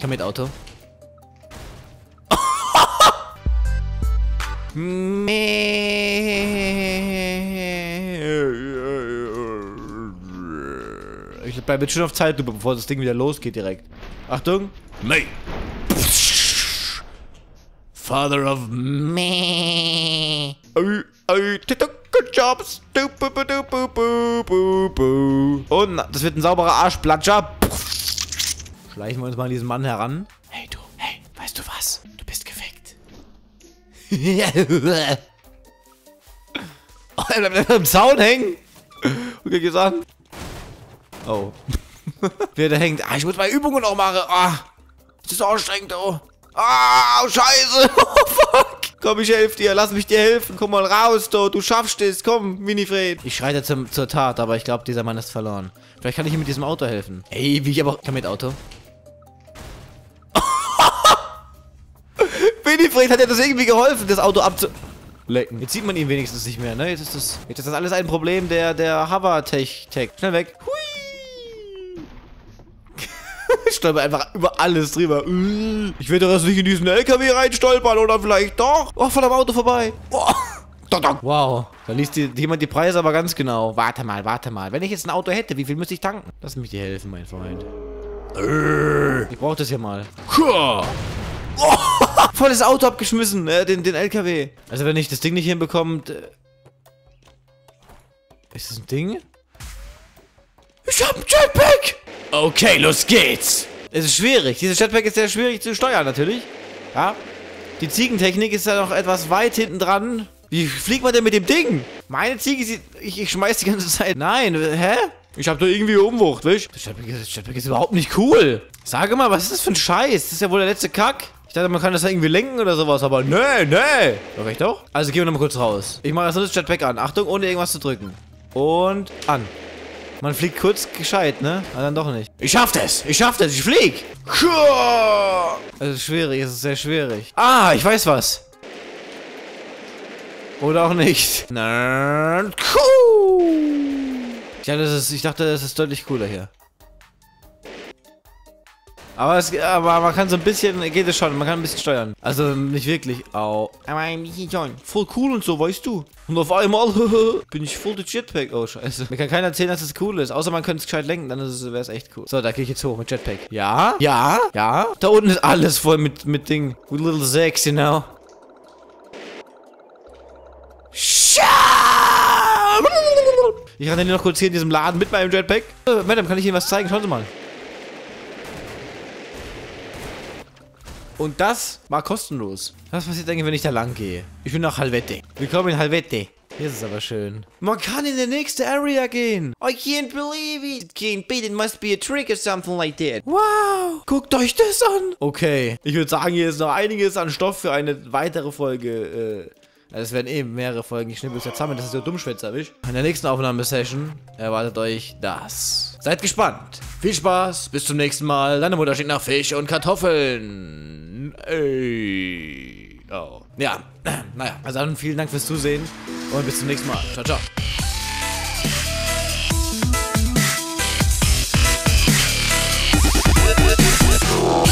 Komm mit Auto. Ich bleibe jetzt schon auf Zeit, bevor das Ding wieder losgeht direkt. Achtung. Mate. Father of ey, good job. Und das wird ein sauberer Arschplatscher. Schleichen wir uns mal an diesen Mann heran. Hey du, hey, weißt du was? Du bist gefickt. oh, er bleibt am Zaun hängen. Okay, geht's an. Oh. Wer da hängt. Ah, ich muss mal Übungen noch machen. Ah. Das ist anstrengend, oh. Ah, scheiße. Oh, fuck. Komm, ich helfe dir. Lass mich dir helfen. Komm mal raus, du. Du schaffst es. Komm, Winifred. Ich schreite zum, zur Tat, aber ich glaube, dieser Mann ist verloren. Vielleicht kann ich ihm mit diesem Auto helfen. Ey, wie ich aber... Kann mit Auto? Winifred hat ja das irgendwie geholfen, das Auto abzu... Lecken. Jetzt sieht man ihn wenigstens nicht mehr, ne? Jetzt ist das, jetzt ist das alles ein Problem der, der Hover-Tech-Tech. Schnell weg. Hui. ich stolper einfach über alles drüber. Ich werde das nicht in diesen LKW reinstolpern oder vielleicht doch. Oh, von dem Auto vorbei. Oh. Wow, da liest die, jemand die Preise aber ganz genau. Warte mal, warte mal. Wenn ich jetzt ein Auto hätte, wie viel müsste ich tanken? Lass mich dir helfen, mein Freund. Ich brauche das hier mal. Oh, voll das Auto abgeschmissen, äh, den, den LKW. Also wenn ich das Ding nicht hinbekommt... Äh, ist das ein Ding? Ich hab ein Jetpack! Okay, los geht's. Es ist schwierig. Dieses Jetpack ist sehr schwierig zu steuern, natürlich. Ja. Die Ziegentechnik ist ja noch etwas weit hinten dran. Wie fliegt man denn mit dem Ding? Meine Ziege sieht... Ich, ich schmeiß die ganze Zeit... Nein, hä? Ich hab da irgendwie Umwucht, weißt Das Jetpack, das Jetpack ist überhaupt nicht cool. Sage mal, was ist das für ein Scheiß? Das ist ja wohl der letzte Kack. Ich dachte, man kann das irgendwie lenken oder sowas, aber nee, nee. Doch, echt doch? Also gehen wir nochmal kurz raus. Ich mache erst das Jetpack an. Achtung, ohne irgendwas zu drücken. Und an. Man fliegt kurz gescheit, ne? Aber dann doch nicht. Ich schaff das! Ich schaff das! Ich flieg! Es ist schwierig, es ist sehr schwierig. Ah, ich weiß was. Oder auch nicht. Na, cool. Dachte, das ist, ich dachte, das ist deutlich cooler hier. Aber, es, aber man kann so ein bisschen, geht es schon, man kann ein bisschen steuern. Also nicht wirklich. Au. Aber ein bisschen schon. Voll cool und so, weißt du. Und auf einmal bin ich voll der Jetpack. Oh, scheiße. Mir kann keiner erzählen, dass es cool ist. Außer man könnte es gescheit lenken, dann wäre es echt cool. So, da gehe ich jetzt hoch mit Jetpack. Ja? Ja? Ja? Da unten ist alles voll mit, mit Ding. With little sex, you know. Ich renne noch kurz hier in diesem Laden mit meinem Jetpack. Äh, Madame, kann ich Ihnen was zeigen? Schauen Sie mal. Und das war kostenlos. Was passiert eigentlich, wenn ich da lang gehe? Ich bin nach Halvette. Willkommen in Halvette. Hier ist es aber schön. Man kann in die nächste Area gehen. I can't believe it. It can't be. It must be a trick or something like that. Wow. Guckt euch das an. Okay. Ich würde sagen, hier ist noch einiges an Stoff für eine weitere Folge. Äh, also es werden eben mehrere Folgen geschnippelt zusammen. Das ist so Dummschwätzer, ich. In der nächsten Aufnahmesession erwartet euch das. Seid gespannt. Viel Spaß. Bis zum nächsten Mal. Deine Mutter schickt nach Fisch und Kartoffeln. Ey. Oh. Ja. Naja. Also dann vielen Dank fürs Zusehen. Und bis zum nächsten Mal. Ciao, ciao. Oh.